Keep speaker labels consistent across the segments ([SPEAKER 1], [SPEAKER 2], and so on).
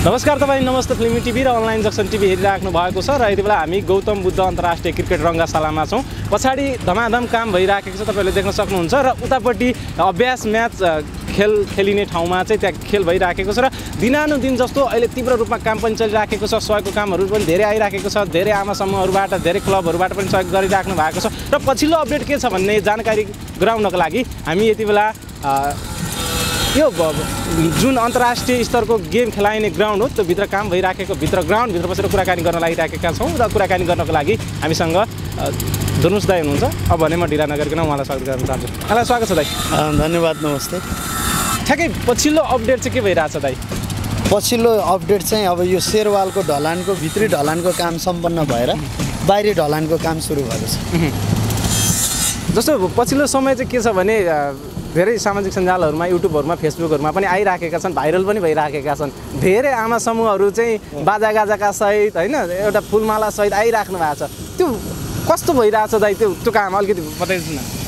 [SPEAKER 1] नमस्कार तपाईँ नमस्ते फिल्मी टिभी र अनलाइन जक्सन टिभी हेरिराख्नु भएको छ र यति बेला हामी गौतम बुद्ध अन्तर्राष्ट्रिय क्रिकेट रङ्गशालामा छौँ। पछाडि धमाधम काम भइराखेको छ तपाईँहरूले देख्न सक्नुहुन्छ र उतापट्टि अभ्यास म्याच खेल खेलिने ठाउँमा चाहिँ त्यहाँ खेल भइराखेको छ र दिनानुदिन जस्तो अहिले तीव्र रूपमा काम पनि चलिराखेको छ सहयोगको कामहरू पनि धेरै आइराखेको छ धेरै आमा समूहहरूबाट धेरै क्लबहरूबाट पनि सहयोग गरिराख्नु भएको छ र पछिल्लो अपडेट के छ भन्ने जानकारी गराउनको लागि हामी यति बेला यो जुन अन्तर्राष्ट्रिय स्तरको गेम खेलाइने ग्राउन्ड हो त्यो भित्र काम भइराखेको भित्र ग्राउन्डभित्र बसेर कुराकानी गर्न लागिराखेका छौँ र कुराकानी गर्नको लागि हामीसँग धनुष दाई हुनुहुन्छ। अब भने म ढिला नगरिकन उहाँलाई स्वागत गर्न चाहन्छु। यहाँलाई स्वागत छ दाई।
[SPEAKER 2] धन्यवाद नमस्ते।
[SPEAKER 1] ठ्याक्कै पछिल्लो अपडेट चाहिँ के भइरहेछ दाई
[SPEAKER 2] पछिल्लो अपडेट चाहिँ अब यो शेरवालको ढलानको भित्री ढलानको काम सम्पन्न भएर बाहिरी ढलानको काम सुरु भएको छ।
[SPEAKER 1] जस्तो पछिल्लो समय चाहिँ के छ भने धेरै सामाजिक सञ्जालहरूमा युट्युबहरूमा फेसबुकहरूमा पनि आइराखेका छन् भाइरल पनि भइराखेका छन्। धेरै आमा समूहहरू चाहिँ बाजागाजाका सहित होइन एउटा फुलमाला सहित आइराख्नु भएको छ। त्यो कस्तो भइरहेछ दाइ? त्यो त्यो काम अलिकति बताइदिनु न।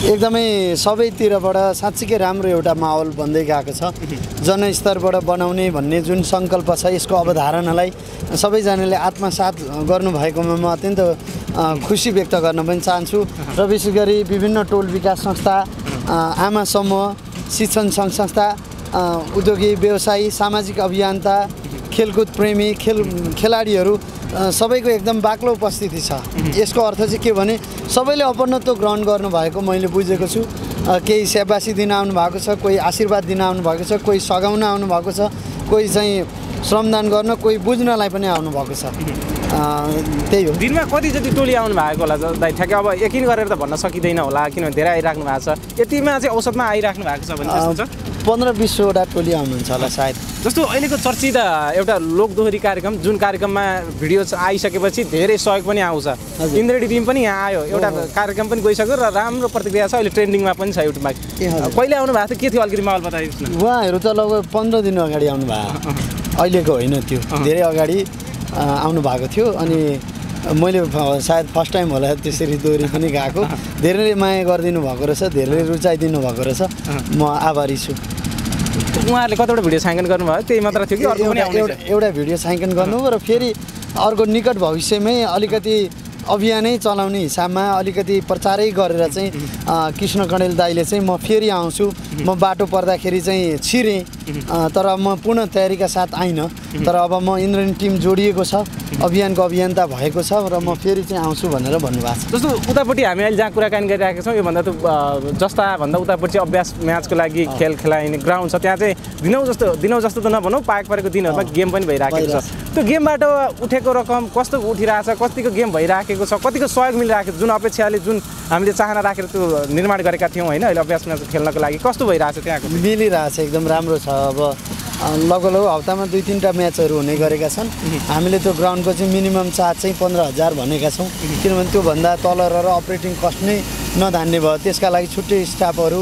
[SPEAKER 2] एकदमै सबैतिरबाट साँच्चीकै राम्रो एउटा माहौल बन्दै गएको छ। जनस्तरबाट बनाउने भन्ने जुन सङ्कल्प छ यसको अवधारणालाई सबैजनाले आत्मसात गर्नुभएकोमा म अत्यन्त खुसी व्यक्त गर्न पनि चाहन्छु। र विशेष गरी विभिन्न टोल विकास संस्था आमा समूह शिक्षण सङ्घ संस्था उद्योगी व्यवसायी सामाजिक अभियन्ता खेलकुद प्रेमी खेल खेलाडीहरू सबैको एकदम बाक्लो उपस्थिति छ। यसको अर्थ चाहिँ के भने सबैले अपनत्व ग्रहण गर्नुभएको मैले बुझेको छु। केही स्याबासी दिन आउनु भएको छ कोही आशीर्वाद दिन आउनु भएको छ कोही सघाउन आउनु भएको छ कोही चाहिँ श्रमदान गर्न कोही बुझ्नलाई पनि आउनुभएको छ। त्यही हो।
[SPEAKER 1] दिनमा कति जति टोली आउनु भएको होला दाइ ठ्याक्कै अब यकिन गरेर त भन्न सकिँदैन होला किनभने धेरै आइराख्नु भएको छ। यतिमा चाहिँ औसतमा आइराख्नु भएको छ भने
[SPEAKER 2] पन्ध्र बिसवटा टोली आउनुहुन्छ होला सायद।
[SPEAKER 1] जस्तो अहिलेको चर्चित एउटा लोकदोहोरी कार्यक्रम जुन कार्यक्रममा भिडियो आइसकेपछि धेरै सहयोग पनि आउँछ। इन्द्रेडी टिम पनि यहाँ आयो। एउटा। कार्यक्रम पनि गइसक्यो र राम्रो प्रतिक्रिया छ। अहिले ट्रेन्डिङमा पनि छ युट्युबमा। कहिले आउनु भएको थियो? के थियो? अलिकति माहौल बताइदिनुहोस् न।
[SPEAKER 2] उहाँहरू त लगभग पन्ध्र दिन अगाडि आउनुभयो अहिलेको होइन त्यो। धेरै अगाडि आउनु भएको थियो। अनि मैले सायद फर्स्ट टाइम होला त्यसरी दोहोरी पनि गएको। धेरैले माया गरिदिनु भएको रहेछ। धेरैले रुचाइदिनु भएको रहेछ। म आभारी छु।
[SPEAKER 1] उहाँहरूले कतिवटा भिडियो छायाङ्कन गर्नुभयो त्यही मात्र थियो कि अर्को पनि
[SPEAKER 2] एउटा भिडियो छायाङ्कन गर्नुभयो र फेरि अर्को निकट भविष्यमै अलिकति अभियानै चलाउने हिसाबमा अलिकति प्रचारै गरेर चाहिँ कृष्ण कणेल दाईले चाहिँ म फेरि आउँछु। म बाटो पर्दाखेरि चाहिँ छिरेँ। तर म पुनः तयारीका साथ आइनँ। तर अब म इन्द्रनी टिम जोडिएको छ अभियानको अभियन्ता भएको छ र म फेरि चाहिँ आउँछु भनेर भन्नुभएको छ।
[SPEAKER 1] जस्तो उतापट्टि हामी अहिले जहाँ कुराकानी गरिरहेका छौँ योभन्दा त जस्ता भन्दा उतापट्टि चाहिँ अभ्यास म्याचको लागि खेल खेलाइने ग्राउन्ड छ त्यहाँ चाहिँ दिनौ जस्तो दिनौ जस्तो त नभनौँ पाक परेको दिनहरूमा गेम पनि भइराखेको छ। त्यो गेमबाट उठेको रकम कस्तो उठिरहेछ कतिको गेम भइराखेको छ कतिको सहयोग मिलिरहेको छ जुन अपेक्षाले जुन हामीले चाहना राखेर त्यो निर्माण गरेका थियौँ होइन अहिले अभ्यास म्याच खेल्नको लागि कस्तो भइरहेछ त्यहाँको?
[SPEAKER 2] मिलिरहेछ एकदम राम्रो छ। अब अ, लगभग हप्तामा दुई तिनवटा म्याचहरू हुने गरेका छन्। हामीले त्यो ग्राउन्डको चाहिँ मिनिमम चार्ज चाहिँ पन्ध्र हजार भनेका छौँ। किनभने त्योभन्दा तल र अपरेटिङ कस्ट नै नधान्ने भयो। त्यसका लागि छुट्टै स्टाफहरू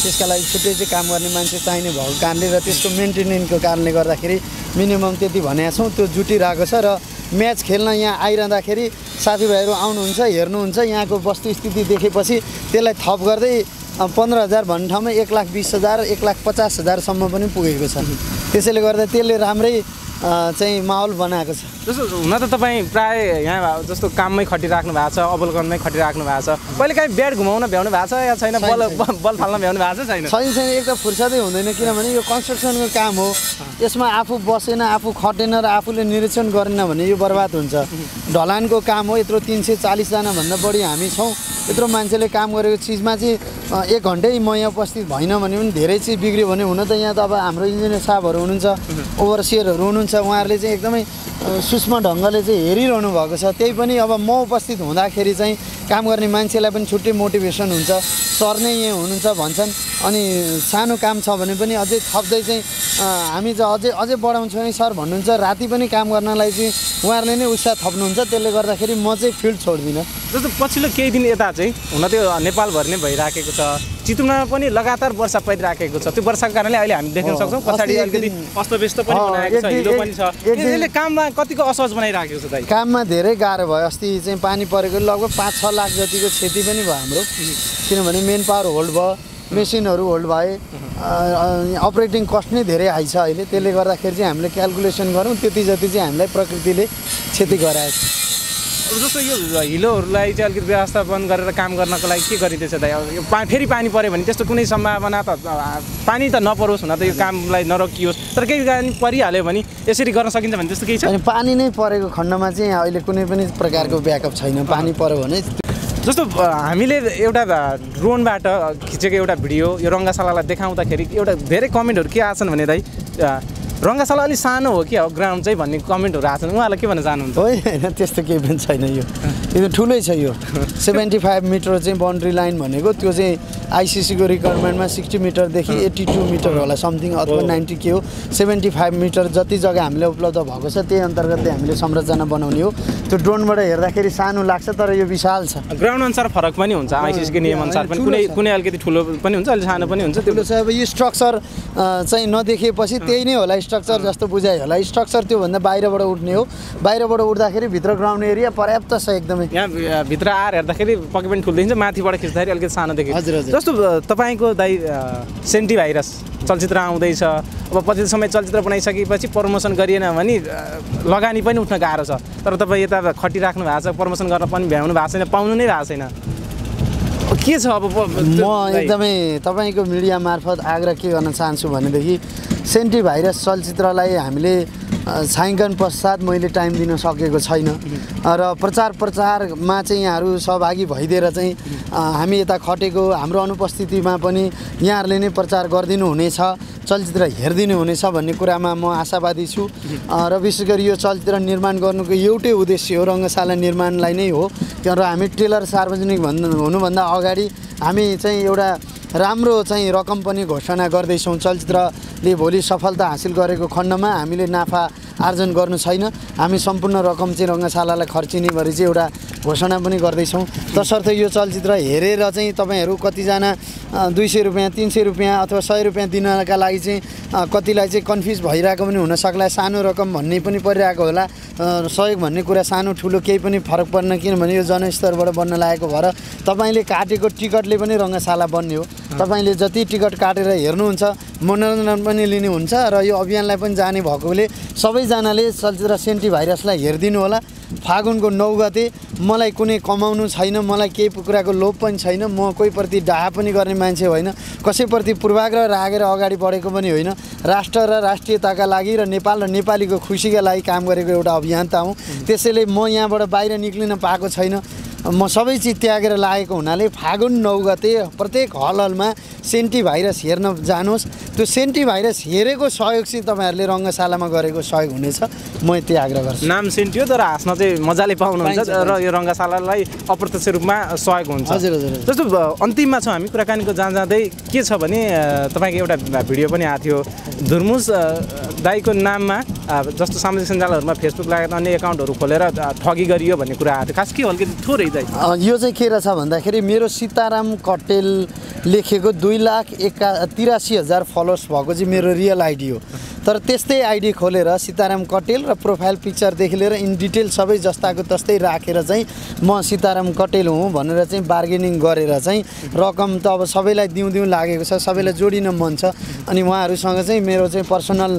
[SPEAKER 2] त्यसका लागि छुट्टै चाहिँ काम गर्ने मान्छे चाहिने भएको कारणले र त्यसको मेन्टेनेन्सको कारणले गर्दाखेरि मिनिमम त्यति भनेका छौँ। त्यो जुटिरहेको छ र म्याच खेल्न यहाँ आइरहँदाखेरि साथीभाइहरू आउनुहुन्छ हेर्नुहुन्छ। यहाँको वस्तुस्थिति देखेपछि त्यसलाई थप गर्दै पन्ध्र हजार भन्ने ठाउँमा एक लाख बिस हजार एक लाख पचास हजारसम्म पनि पुगेको छ। त्यसैले गर्दा त्यसले राम्रै चाहिँ माहौल बनाएको छ।
[SPEAKER 1] जस्तो हुन त तपाईँ प्राय यहाँ जस्तो काममै खटिराख्नु भएको छ अवलोकनमै खटिराख्नु भएको छ। कहिले काहीँ ब्याट घुमाउन भ्याउनु भएको छ या छैन? बल। बल फाल्न भ्याउनु भएको छैन?
[SPEAKER 2] छैन छैन एक त फुर्सदै हुँदैन किनभने यो कन्स्ट्रक्सनको काम हो। यसमा आफू बसेन आफू खटेन र आफूले निरीक्षण गरेन भने यो बर्बाद हुन्छ। ढलानको काम हो यत्रो तिन सय चालिसजनाभन्दा बढी हामी छौँ। यत्रो मान्छेले काम गरेको चिजमा चाहिँ एक घन्टै म यहाँ उपस्थित भइनँ भने पनि धेरै चिज बिग्रियो भने हुन त यहाँ त अब हाम्रो इन्जिनियर साहबहरू हुनुहुन्छ ओभरसियरहरू हुनुहुन्छ उहाँहरूले चाहिँ एकदमै सूक्ष्म ढङ्गले चाहिँ हेरिरहनु भएको छ। त्यही पनि अब म उपस्थित हुँदाखेरि चाहिँ काम गर्ने मान्छेलाई पनि छुट्टै मोटिभेसन हुन्छ। सर नै यहाँ हुनुहुन्छ भन्छन्। अनि सानो काम छ भने पनि अझै थप्दै चाहिँ हामी चाहिँ अझै अझै बढाउँछौँ है सर भन्नुहुन्छ। राति पनि काम गर्नलाई चाहिँ उहाँहरूले नै उत्साह थप्नुहुन्छ। त्यसले गर्दाखेरि म चाहिँ फिल्ड छोड्दिनँ।
[SPEAKER 1] जस्तो पछिल्लो केही दिन यता चाहिँ हुन त्यो नेपालभरि नै भइराखेको छ। चितवनमा पनि लगातार वर्षा परिराखेको छ। त्यो वर्षाको कारणले अहिले हामी देख्न
[SPEAKER 2] हो,
[SPEAKER 1] सक्छौँ। पछाडि अलिकति अस्तव्यस्त पनि बनाएको छ हिलो पनि यसले काममा कतिको असहज बनाइराखेको छ दाइ?
[SPEAKER 2] काममा धेरै गाह्रो भयो। अस्ति चाहिँ पानी परेको लगभग पाँच छ लाख जतिको क्षति पनि भयो हाम्रो। किनभने मेन पावर होल्ड भयो मेसिनहरू होल्ड भए अपरेटिङ कस्ट नै धेरै हाई छ अहिले। त्यसले गर्दाखेरि चाहिँ हामीले क्यालकुलेसन गरौँ त्यति जति चाहिँ हामीलाई प्रकृतिले क्षति गराएको छ।
[SPEAKER 1] जस्तो यो हिलोहरूलाई चाहिँ अलिकति व्यवस्थापन गरेर काम गर्नको लागि के गरिँदैछ दाइ? अब यो पा फेरि पानी पऱ्यो भने त्यस्तो कुनै सम्भावना त पानी त नपरोस् हुन त यो कामलाई नरोकियोस्। तर केही कारण परिहाल्यो भने यसरी गर्न सकिन्छ भने त्यस्तो केही छ?
[SPEAKER 2] अनि पानी नै परेको खण्डमा चाहिँ अहिले कुनै पनि प्रकारको ब्याकअप छैन। पानी पऱ्यो भने
[SPEAKER 1] जस्तो हामीले एउटा ड्रोनबाट खिचेको एउटा भिडियो यो रङ्गाशालालाई देखाउँदाखेरि एउटा धेरै कमेन्टहरू के आछन् भने दाइ रङ्गाशाला अलिक सानो हो क्या हो ग्राउन्ड चाहिँ भन्ने कमेन्टहरू आछन् उहाँलाई के भन्न चाहनुहुन्छ?
[SPEAKER 2] होइन होइन त्यस्तो केही पनि छैन यो। यो ठुलै छ यो। सेभेन्टी फाइभ मिटर चाहिँ बाउन्ड्री लाइन भनेको त्यो चाहिँ आइसिसीको रिक्वायरमेन्टमा सिक्सटी मिटरदेखि एट्टी टू मिटर होला समथिङ अथवा नाइन्टी के हो। सेभेन्टी फाइभ मिटर जति जग्गा हामीलाई उपलब्ध भएको छ त्यही अन्तर्गतले हामीले संरचना बनाउने हो। त्यो ड्रोनबाट हेर्दाखेरि सानो लाग्छ तर यो विशाल छ।
[SPEAKER 1] ग्राउन्ड अनुसार फरक पनि हुन्छ आइसिसीको नियम अनुसार पनि। कुनै
[SPEAKER 2] छ।
[SPEAKER 1] कुनै अलिकति ठुलो पनि हुन्छ अलिक सानो पनि हुन्छ त्यो
[SPEAKER 2] छ। अब यो स्ट्रक्चर चाहिँ नदेखिएपछि त्यही नै होला स्ट्रक्चर जस्तो बुझाइ होला। स्ट्रक्चर त्योभन्दा बाहिरबाट उठ्ने हो। बाहिरबाट उठ्दाखेरि भित्र ग्राउन्ड एरिया पर्याप्त छ एकदमै।
[SPEAKER 1] यहाँ भित्र आएर हेर्दाखेरि पक्कै पनि ठुलो देखिन्छ माथिबाट खिच्दाखेरि अलिकति सानो देखिन्छ
[SPEAKER 2] हजुर, हजुर।
[SPEAKER 1] जस्तो तपाईँको दाइ सेन्टी भाइरस चलचित्र आउँदैछ। अब पछि समय चलचित्र बनाइसकेपछि प्रमोसन गरिएन भने लगानी पनि उठ्न गाह्रो छ। तर तपाईँ यता खटिराख्नु भएको छ प्रमोसन गर्न पनि भ्याउनु भएको छैन पाउनु नै भएको छैन। के छ अब
[SPEAKER 2] म एकदमै तपाईँको मिडिया मार्फत आग्रह के गर्न चाहन्छु भनेदेखि सेन्टी भाइरस चलचित्रलाई हामीले छायाङ्कन पश्चात मैले टाइम दिन सकेको छैन। र प्रचार प्रचारमा चाहिँ यहाँहरू सहभागी भइदिएर चाहिँ हामी यता खटेको हाम्रो अनुपस्थितिमा पनि यहाँहरूले नै प्रचार गरिदिनु हुनेछ चलचित्र हेरिदिनु हुनेछ भन्ने कुरामा म आशावादी छु। र विशेष गरी यो चलचित्र निर्माण गर्नुको एउटै उद्देश्य हो रङ्गशाला निर्माणलाई नै हो। र हामी ट्रेलर सार्वजनिक भन्नु हुनुभन्दा अगाडि हामी चाहिँ एउटा राम्रो चाहिँ रकम पनि घोषणा गर्दैछौँ। चलचित्रले भोलि सफलता हासिल गरेको खण्डमा हामीले नाफा आर्जन गर्नु छैन। हामी सम्पूर्ण रकम चाहिँ रङ्गशालालाई खर्चिने गरी चाहिँ एउटा घोषणा पनि गर्दैछौँ। तसर्थ यो चलचित्र हेरेर चाहिँ तपाईँहरू कतिजना दुई सय रुपियाँ तिन सय रुपियाँ अथवा सय रुपियाँ दिनका लागि चाहिँ कतिलाई चाहिँ कन्फ्युज भइरहेको पनि हुनसक्ला सानो रकम भन्ने पनि परिरहेको होला। सहयोग भन्ने कुरा सानो ठुलो केही पनि फरक पर्न किनभने यो जनस्तरबाट बन्न लागेको भएर तपाईँले काटेको टिकटले पनि रङ्गशाला बन्ने हो। तपाईँले जति टिकट काटेर हेर्नुहुन्छ मनोरञ्जन पनि लिनुहुन्छ र यो अभियानलाई पनि जाने भएकोले सबैजनाले चलचित्र सेन्टी भाइरसलाई हेरिदिनु होला। फागुनको नौ गते मलाई कुनै कमाउनु छैन मलाई केही कुराको लोभ पनि छैन म कोहीप्रति डाहा पनि गर्ने मान्छे होइन कसैप्रति पूर्वाग्रह राखेर अगाडि बढेको पनि होइन। राष्ट्र र राष्ट्रियताका लागि र नेपाल र नेपालीको खुसीका लागि काम गरेको एउटा अभियन्ता हुँ। त्यसैले म यहाँबाट बाहिर निक्लिन पाएको छैन। म सबै चिज त्यागेर लागेको हुनाले फागुन नौ गते प्रत्येक हल हलमा सेन्टी भाइरस हेर्न जानुहोस्। त्यो सेन्टी भाइरस हेरेको सहयोग चाहिँ तपाईँहरूले रङ्गशालामा गरेको सहयोग हुनेछ। म यति आग्रह गर्छु।
[SPEAKER 1] नाम सेन्टियो तर हाँस्न चाहिँ मजाले पाउनुहुन्छ र यो रङ्गशालालाई अप्रत्यक्ष रूपमा सहयोग हुन्छ।
[SPEAKER 2] हजुर, हजुर।
[SPEAKER 1] जस्तो अन्तिममा छौँ हामी कुराकानीको जाँ जाँदै के छ भने तपाईँको एउटा भिडियो पनि आएको थियो। धुर्मुस दाईको नाममा जस्तो सामाजिक सञ्जालहरूमा फेसबुक लगायत अन्य एकाउन्टहरू खोलेर ठगी गरियो भन्ने कुरा आएको थियो। खास के अलिकति थोरै दाइ
[SPEAKER 2] यो चाहिँ के रहेछ भन्दाखेरि मेरो सीताराम कटेल लेखेको दुई लाख एका तिरासी हजार फलोवर्स भएको चाहिँ मेरो रियल आइडी हो। तर त्यस्तै आइडी खोलेर सीताराम कटेल र प्रोफाइल पिक्चरदेखि लिएर इन डिटेल सबै जस्ताको तस्तै राखेर चाहिँ म सीताराम कटेल हुँ भनेर चाहिँ बार्गेनिङ गरेर चाहिँ रकम त अब सबैलाई दिउँ दिउँ लागेको छ सबैलाई जोडिन मन छ। अनि उहाँहरूसँग चाहिँ मेरो चाहिँ पर्सनल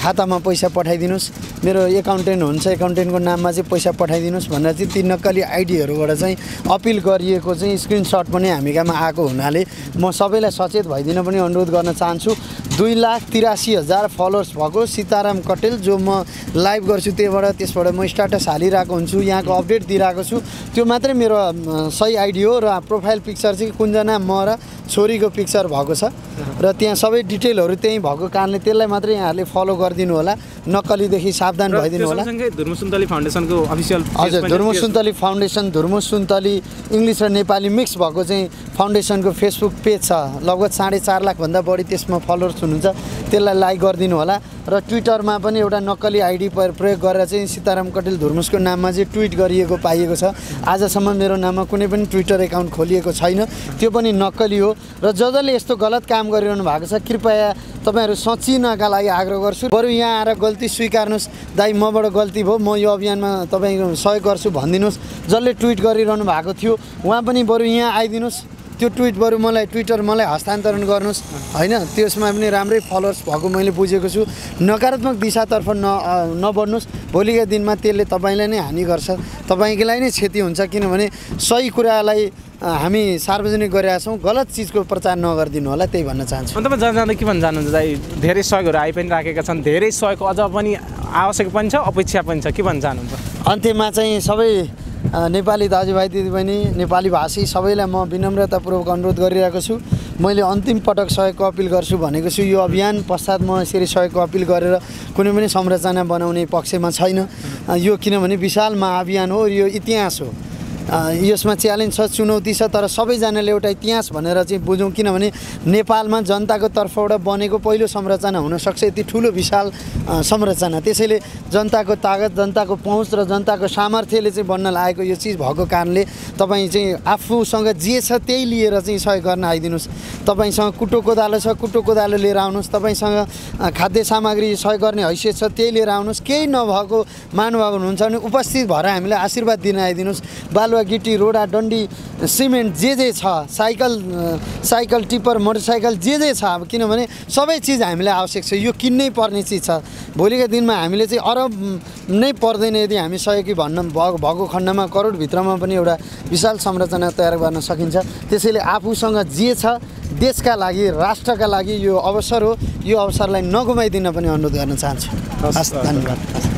[SPEAKER 2] खातामा पैसा पठाइदिनुहोस्। मेरो एकाउन्टेन्ट हुन्छ एकाउन्टेन्टको नाममा चाहिँ पैसा पठाइदिनुहोस् भनेर चाहिँ ती नक्कली आइडीहरूबाट चाहिँ अपिल गरिएको चाहिँ स्क्रिनसट पनि हामी कहाँ आएको हुनाले म सबैलाई सचेत भइदिन पनि अनुरोध गर्न चाहन्छु। दुई लाख तिरासी हजार फलोवर्स भएको सीताराम कटेल जो म लाइभ गर्छु त्यहीबाट त्यसबाट म स्ट्याटस हालिरहेको हुन्छु यहाँको अपडेट दिइरहेको छु। त्यो मात्रै मेरो सही आइडी हो र प्रोफाइल पिक्चर चाहिँ कुनजना म र छोरीको पिक्चर भएको छ। र त्यहाँ सबै डिटेलहरू त्यहीँ भएको कारणले त्यसलाई मात्रै यहाँहरूले फलो गरिदिनु होला नक्कलीदेखि सावधान भइदिनु होला।
[SPEAKER 1] सँगसँगै धुर्मु सुन्तली फाउन्डेसनको अफिसियल
[SPEAKER 2] हजुर धुर्मु सुन्तली फाउन्डेसन धुर्मु सुन्तली इङ्ग्लिस र नेपाली मिक्स भएको चाहिँ फाउन्डेसनको फेसबुक पेज छ। लगभग साढे चार लाखभन्दा बढी त्यसमा फलोवर्स हुनुहुन्छ। त्यसलाई लाइक गरिदिनु होला र ट्विटरमा पनि एउटा नक्कली आइडी प्रयोग गरेर चाहिँ सीताराम कटेल धुर्मुसको नाममा चाहिँ ट्विट गरिएको पाइएको छ। आजसम्म मेरो नाममा कुनै पनि ट्विटर एकाउन्ट खोलिएको छैन। त्यो पनि नक्कली हो र ज जसले यस्तो गलत काम गरिरहनु भएको छ कृपया तपाईँहरू सचिनका लागि आग्रह गर्छु। बरु यहाँ आएर गल्ती स्वीकार्नुहोस्। दाइ मबाट गल्ती भयो। म यो अभियानमा तपाईँको सहयोग गर्छु भनिदिनुहोस्। जसले ट्विट गरिरहनु भएको थियो उहाँ पनि बरु यहाँ आइदिनुहोस्। त्यो ट्विट बरु मलाई ट्विटर मलाई हस्तान्तरण गर्नुहोस्। होइन त्यसमा पनि राम्रै फलोवर्स भएको मैले बुझेको छु। नकारात्मक दिशातर्फ न नबढ्नुहोस्। भोलिका दिनमा त्यसले तपाईँलाई नै हानि गर्छ। तपाईँलाई नै क्षति हुन्छ किनभने सही कुरालाई हामी सार्वजनिक गरिरहेका छौँ। गलत चिजको प्रचार नगरिदिनु होला त्यही भन्न चाहन्छु।
[SPEAKER 1] अन्त जाँदा जाँदा के भन्न चाहनुहुन्छ दाइ? धेरै सहयोगहरू आइ पनि राखेका छन्। धेरै सहयोग अझ पनि आवश्यक पनि छ अपेक्षा पनि छ। के भन्न चाहनुहुन्छ?
[SPEAKER 2] अन्त्यमा चाहिँ सबै नेपाली दाजुभाइ दिदीबहिनी नेपाली भाषी सबैलाई म विनम्रतापूर्वक अनुरोध गरिरहेको छु। मैले अन्तिम पटक सहयोगको अपिल गर्छु भनेको छु। यो अभियान पश्चात म यसरी सहयोगको अपिल गरेर कुनै पनि संरचना बनाउने पक्षमा छैन। यो किनभने विशाल महाअभियान हो यो इतिहास हो। यसमा च्यालेन्ज छ चुनौती छ तर सबैजनाले एउटा इतिहास भनेर चाहिँ बुझौँ किनभने नेपालमा जनताको तर्फबाट बनेको पहिलो संरचना हुनसक्छ यति ठुलो विशाल संरचना। त्यसैले जनताको तागत जनताको पहुँच र जनताको सामर्थ्यले चाहिँ बन्न लागेको यो चिज भएको कारणले तपाईँ चाहिँ आफूसँग जे छ त्यही लिएर चाहिँ सहयोग गर्न आइदिनुहोस्। तपाईँसँग कुटो कोदालो छ कुटो कोदालो लिएर आउनुहोस्। तपाईँसँग खाद्य सामग्री सहयोग गर्ने हैसियत छ त्यही लिएर आउनुहोस्। केही नभएको महानुभाव हुनुहुन्छ भने उपस्थित भएर हामीलाई आशीर्वाद दिन आइदिनुहोस्। बालुवा गिटी रोडा डन्डी सिमेन्ट जे जे छ साइकल साइकल टिप्पर मोटरसाइकल जे जे छ अब किनभने सबै चिज हामीलाई आवश्यक छ। यो किन्नै पर्ने चिज छ। भोलिका दिनमा हामीले चाहिँ अरब नै पर्दैन यदि हामी सहयोगी भन्न भएको भएको खण्डमा करोडभित्रमा पनि एउटा विशाल संरचना तयार गर्न सकिन्छ। त्यसैले आफूसँग जे छ देशका लागि राष्ट्रका लागि यो अवसर हो। यो अवसरलाई नगुमाइदिन पनि अनुरोध गर्न चाहन्छु। हस् धन्यवाद।